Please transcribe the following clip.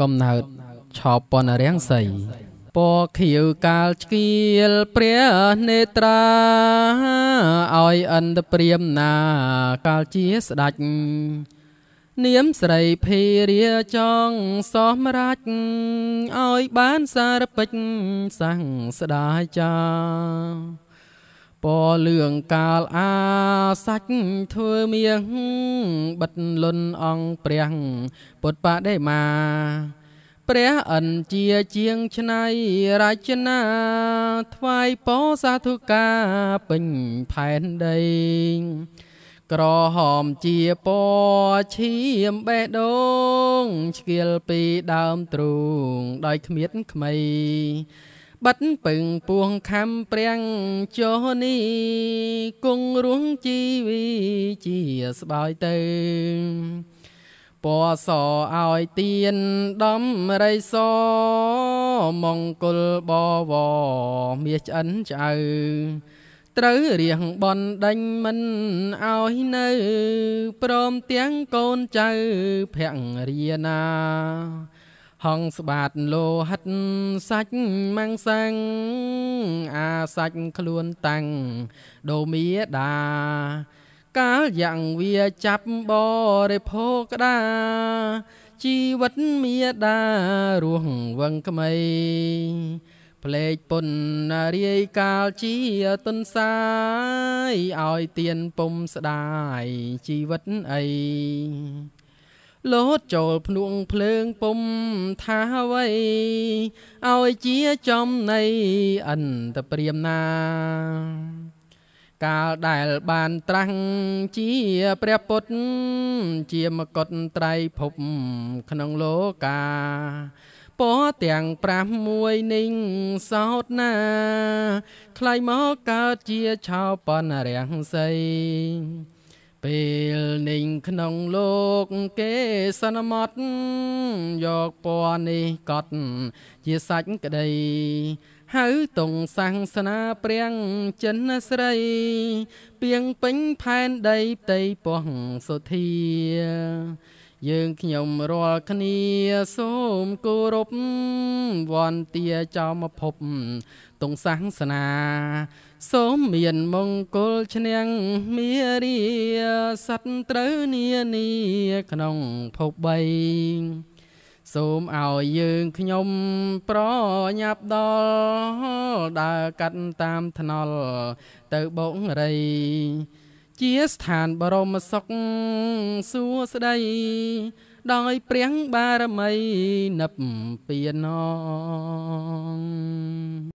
កំណើតឆោពនរាំងសីពណ៌ខៀវកាលឆ្កៀលព្រះនេត្រាឲ្យអន្តព្រាមណាកាលជាស្ដាច់នាមស្រីភេរាចងសមរាច់ឲ្យបានសារពេចសាំងស្ដាយចា ពលឿងកាលអាសាច់ធ្វើមៀងបិទលុនអង្គព្រះពុទ្ធបដិមាព្រះអិនជាជាងឆ្នៃរចនាថ្វាយពោសាធុការពេញផែនដីក្រហមជាពណ៌ឈាមបេះដូងឆ្កៀលពីដើមទ្រូងដោយគ្មៀតក្មៃ បាត់ពឹងពួងខំព្រាំងចុះនេះគង់រួងជីវីជាស្បើយទៅពណ៌សឲ្យទៀនដំរៃសមង្គលបវមាសឆ្អិនឆ្អៅត្រូវរៀងបនដេញមិនឲ្យនៅព្រមទាំងកូនចៅភរិយាណា ហងស្បាតលោហិតសាច់ម៉ាំងសាំងអាសាច់ខ្លួនតាំងដូមីដាកាលយ៉ាងវាចាប់បរិភោគក្តាជីវិតមាដារស់វឹងក្មៃផ្លេកពុនរាយកាលជាទុនសាយឲ្យទៀនពុំស្ដាយជីវិតអី លោតចូលភ្នួងភ្លើងពុំថាអ្វីឲ្យជាចំណៃអន្តព្រាមណា កាលដែលបានត្រាស់ជាព្រះពុទ្ធជាមកុដត្រៃភពក្នុងលោកាពរទាំង5មួយនិងសោតណាខ្លៃមកកើតជាឆោបនរាំងសី ពេលនិងក្នុងលោកគេសន្មត់យកពណ៌នេះកត់ជាសាច់ក្តីហៅតុងសាសនាព្រាំងចិនស្រី ពីងពេញផែនដីផ្ទៃពោះសុធា យើងខ្ញុំរាល់គ្នាសូមគោរពវន្តាចោមភពតុងសាសនា សូមមានមង្គលឈ្នះមារីសត្វត្រូវនានីក្នុងភព3សូមឲ្យយើងខ្ញុំប្រញាប់ដល់ដើរកាត់តាមថ្នល់ទៅបូករី ជាស្ថានបរមសុខសួស្តីដោយព្រះបារមីនិព្វាន